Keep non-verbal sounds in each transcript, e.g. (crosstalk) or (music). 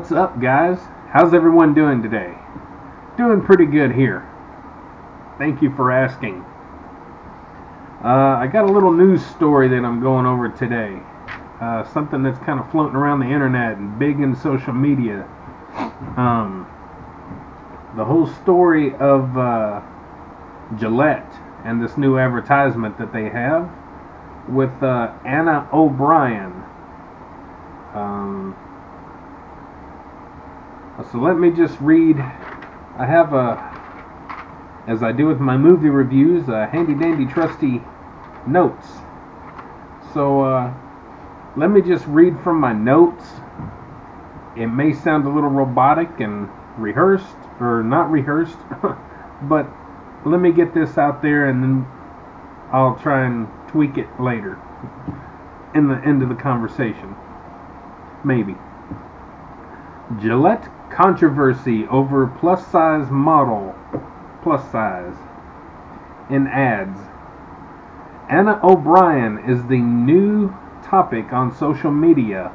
What's up, guys? How's everyone doing today? Doing pretty good here. Thank you for asking. Uh, I got a little news story that I'm going over today. Uh, something that's kind of floating around the internet and big in social media. Um, the whole story of uh, Gillette and this new advertisement that they have with uh, Anna O'Brien. Um, so let me just read. I have a, as I do with my movie reviews, a handy dandy trusty notes. So uh, let me just read from my notes. It may sound a little robotic and rehearsed, or not rehearsed, (laughs) but let me get this out there and then I'll try and tweak it later in the end of the conversation. Maybe. Gillette controversy over plus size model, plus size, in ads. Anna O'Brien is the new topic on social media.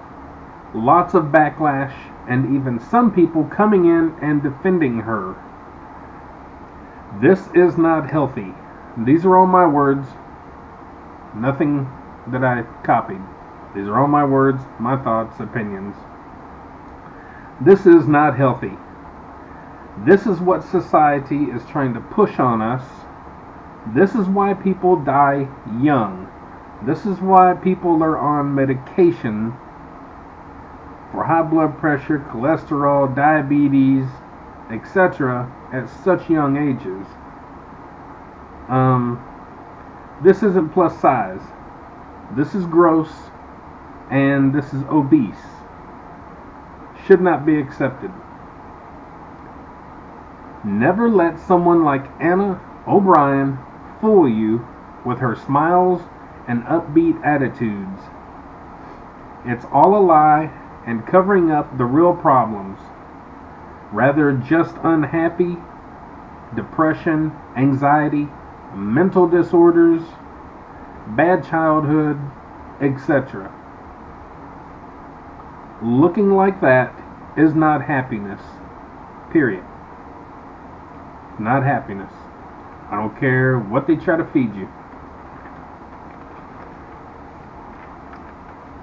Lots of backlash, and even some people coming in and defending her. This is not healthy. These are all my words. Nothing that I copied. These are all my words, my thoughts, opinions. This is not healthy. This is what society is trying to push on us. This is why people die young. This is why people are on medication for high blood pressure, cholesterol, diabetes, etc. at such young ages. Um, this isn't plus size. This is gross and this is obese. Should not be accepted. Never let someone like Anna O'Brien fool you with her smiles and upbeat attitudes. It's all a lie and covering up the real problems. Rather, just unhappy, depression, anxiety, mental disorders, bad childhood, etc. Looking like that is not happiness. Period. Not happiness. I don't care what they try to feed you.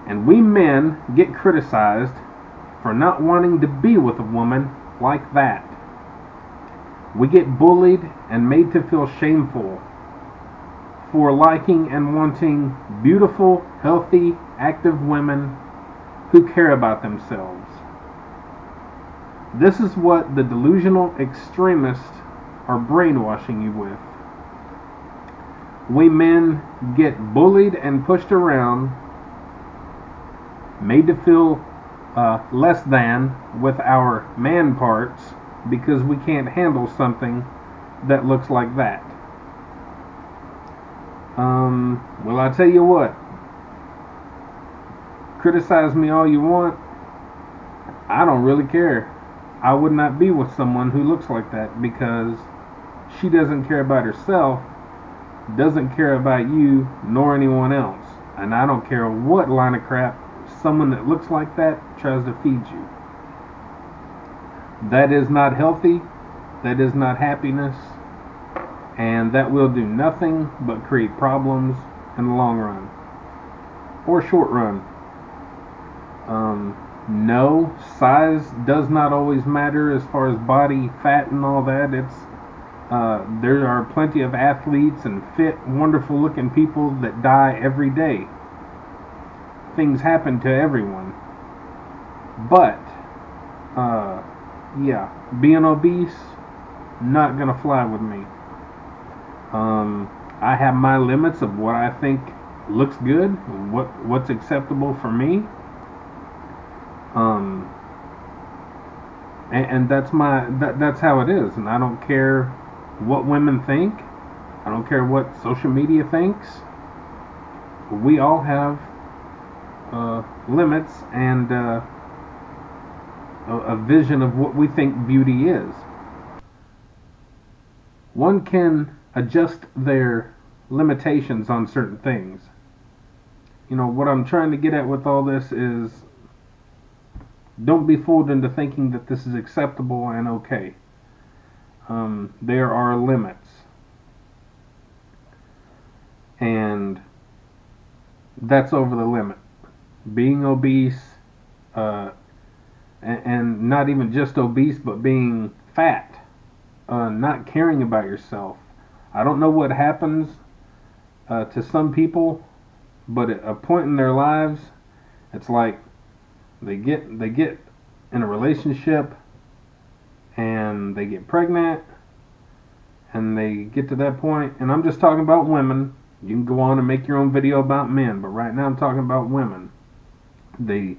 And we men get criticized for not wanting to be with a woman like that. We get bullied and made to feel shameful for liking and wanting beautiful, healthy, active women who care about themselves. This is what the delusional extremists are brainwashing you with. We men get bullied and pushed around, made to feel uh, less than with our man parts because we can't handle something that looks like that. Um, well, I tell you what, criticize me all you want. I don't really care. I would not be with someone who looks like that because she doesn't care about herself, doesn't care about you, nor anyone else. And I don't care what line of crap someone that looks like that tries to feed you. That is not healthy. That is not happiness. And that will do nothing but create problems in the long run or short run. Um, no, size does not always matter as far as body fat and all that. It's uh, there are plenty of athletes and fit, wonderful looking people that die every day. Things happen to everyone. But, uh, yeah, being obese, not gonna fly with me. Um, I have my limits of what I think looks good, what what's acceptable for me. Um, and, and that's my that, that's how it is, and I don't care what women think. I don't care what social media thinks. We all have uh, limits and uh, a, a vision of what we think beauty is. One can adjust their limitations on certain things. You know, what I'm trying to get at with all this is don't be fooled into thinking that this is acceptable and okay. Um, there are limits. And that's over the limit. Being obese, uh, and, and, not even just obese, but being fat, uh, not caring about yourself. I don't know what happens uh, to some people, but at a point in their lives, it's like they get they get in a relationship and they get pregnant and they get to that point and I'm just talking about women. You can go on and make your own video about men, but right now I'm talking about women. They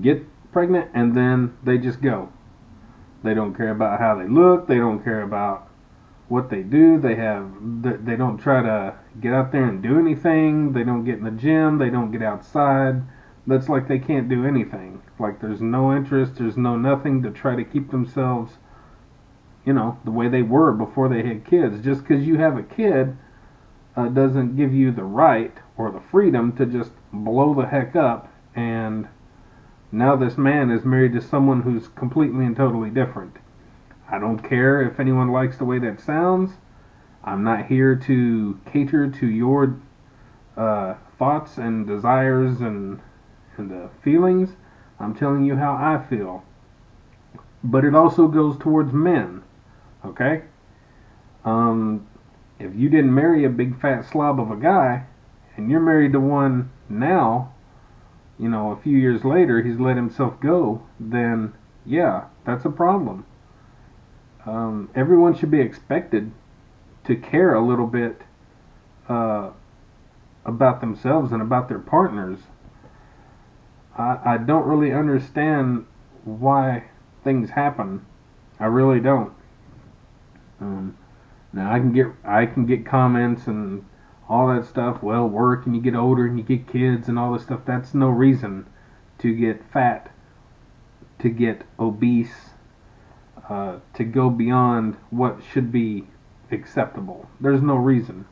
get pregnant and then they just go. They don't care about how they look, they don't care about what they do. They have they don't try to get out there and do anything. They don't get in the gym, they don't get outside that's like they can't do anything. Like there's no interest, there's no nothing to try to keep themselves, you know, the way they were before they had kids. Just because you have a kid uh, doesn't give you the right or the freedom to just blow the heck up and now this man is married to someone who's completely and totally different. I don't care if anyone likes the way that sounds. I'm not here to cater to your uh, thoughts and desires and and the feelings. I'm telling you how I feel. But it also goes towards men. Okay? Um, if you didn't marry a big fat slob of a guy, and you're married to one now, you know, a few years later, he's let himself go, then yeah, that's a problem. Um, everyone should be expected to care a little bit uh, about themselves and about their partners I, don't really understand why things happen. I really don't. Um, now I can get I can get comments and all that stuff. Well, work and you get older and you get kids and all this stuff. That's no reason to get fat, to get obese, uh, to go beyond what should be acceptable. There's no reason.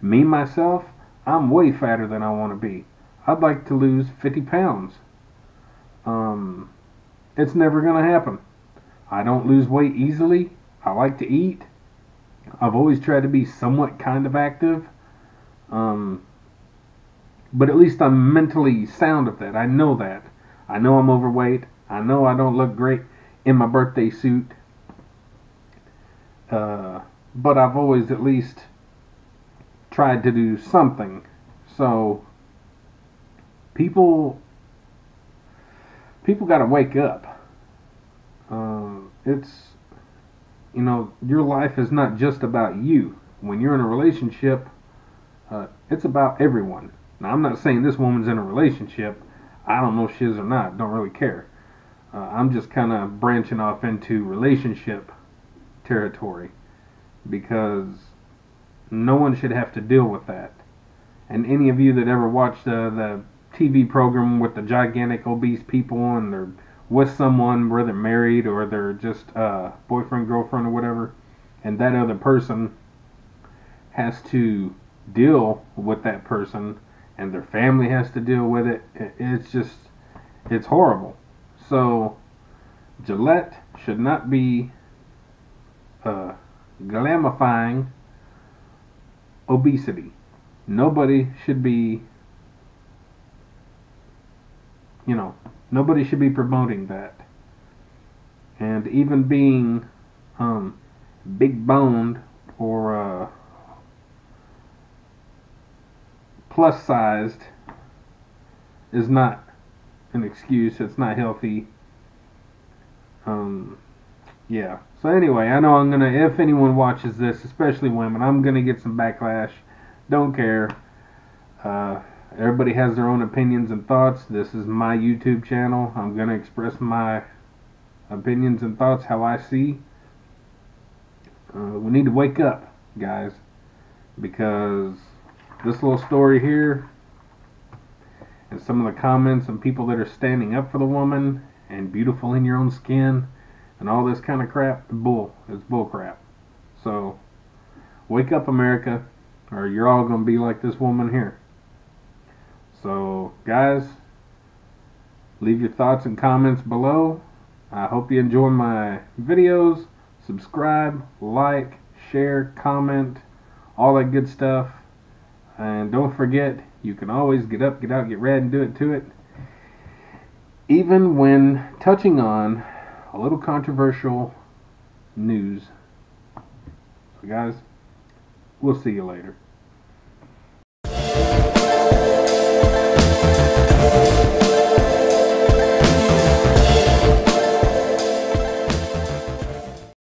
Me myself, I'm way fatter than I want to be. I'd like to lose 50 pounds. Um, it's never going to happen. I don't lose weight easily. I like to eat. I've always tried to be somewhat kind of active. Um, but at least I'm mentally sound of that. I know that. I know I'm overweight. I know I don't look great in my birthday suit. Uh, but I've always at least tried to do something. So people people got to wake up. Um, it's you know your life is not just about you. When you're in a relationship, uh, it's about everyone. Now I'm not saying this woman's in a relationship. I don't know if she is or not. Don't really care. Uh, I'm just kind of branching off into relationship territory because no one should have to deal with that. And any of you that ever watched uh, the TV program with the gigantic obese people and they're with someone where they're married or they're just uh, boyfriend, girlfriend, or whatever, and that other person has to deal with that person and their family has to deal with it. It's just, it's horrible. So, Gillette should not be uh, glamifying obesity. Nobody should be you know, nobody should be promoting that. And even being um, big boned or uh, plus sized is not an excuse. It's not healthy. Um, yeah. So anyway, I know I'm gonna. If anyone watches this, especially women, I'm gonna get some backlash. Don't care. Uh, everybody has their own opinions and thoughts. This is my YouTube channel. I'm going to express my opinions and thoughts how I see. Uh, we need to wake up, guys, because this little story here and some of the comments and people that are standing up for the woman and beautiful in your own skin and all this kind of crap, bull. It's bull crap. So, wake up, America, or you're all going to be like this woman here. So, guys, Leave your thoughts and comments below. I hope you enjoy my videos. Subscribe, like, share, comment, all that good stuff. And don't forget, you can always get up, get out, get ready, and do it to it. Even when touching on a little controversial news. So, guys, we'll see you later.